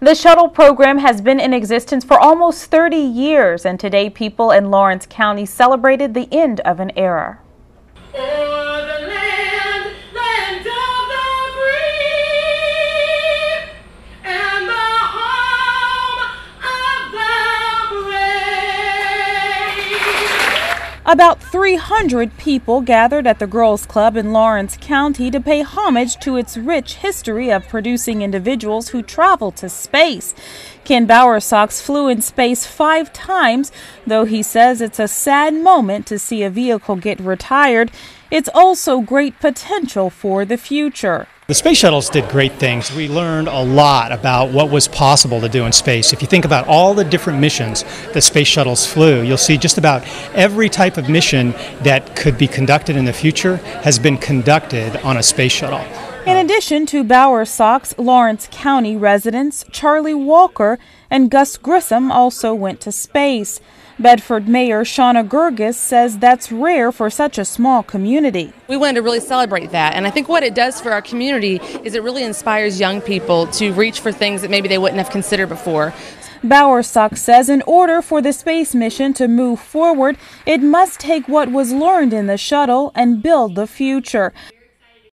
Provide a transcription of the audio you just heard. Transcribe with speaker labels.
Speaker 1: The shuttle program has been in existence for almost 30 years, and today people in Lawrence County celebrated the end of an era. About 300 people gathered at the Girls Club in Lawrence County to pay homage to its rich history of producing individuals who travel to space. Ken Bowersox flew in space five times, though he says it's a sad moment to see a vehicle get retired. It's also great potential for the future.
Speaker 2: The space shuttles did great things. We learned a lot about what was possible to do in space. If you think about all the different missions that space shuttles flew, you'll see just about every type of mission that could be conducted in the future has been conducted on a space shuttle.
Speaker 1: In addition to Bowersox, Lawrence County residents Charlie Walker and Gus Grissom also went to space. Bedford Mayor Shawna Girgis says that's rare for such a small community.
Speaker 3: We wanted to really celebrate that, and I think what it does for our community is it really inspires young people to reach for things that maybe they wouldn't have considered before.
Speaker 1: Bowersox says in order for the space mission to move forward, it must take what was learned in the shuttle and build the future.